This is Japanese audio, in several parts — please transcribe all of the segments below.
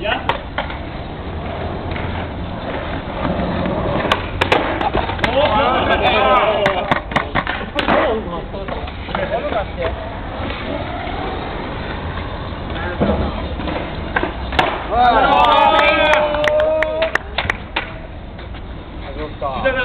Yes.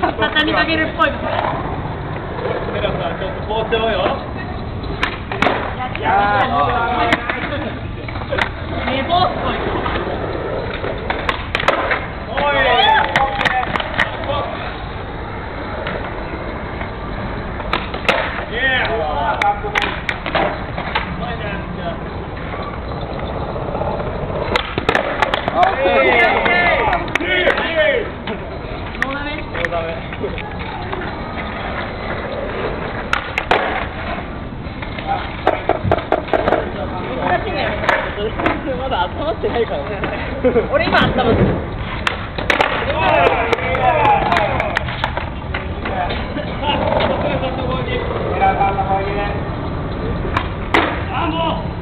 畳みかけるっぽい。寝坊っぽい。Yeah. まだ温まってないからね俺今温まってるあ、もう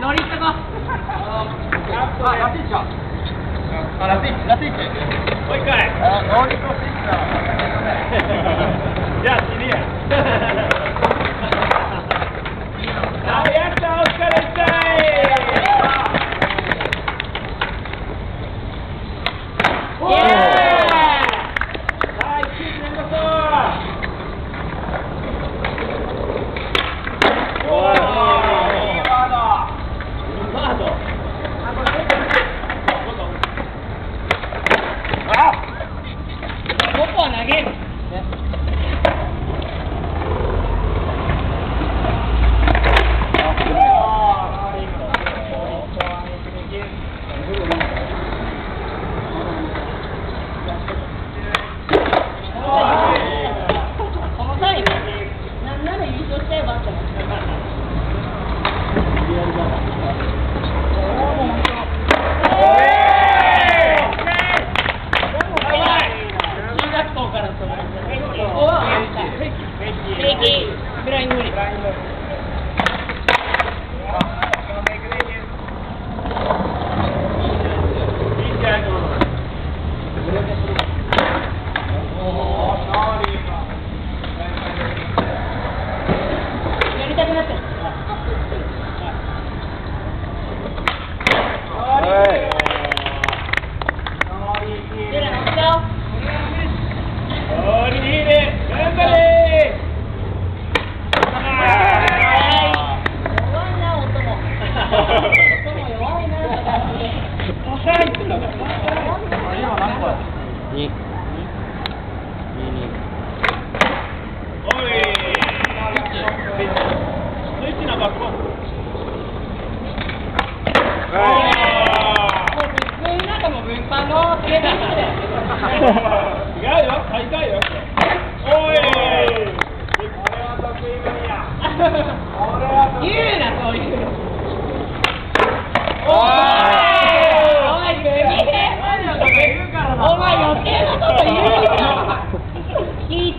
乗り行った。かあ、ラスイッチだあ、ラスイッチ、ラスイッチもう一回あ、乗り越しいった。じゃあ、死ねや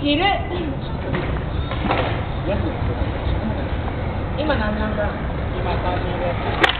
いる今何なんだ今3です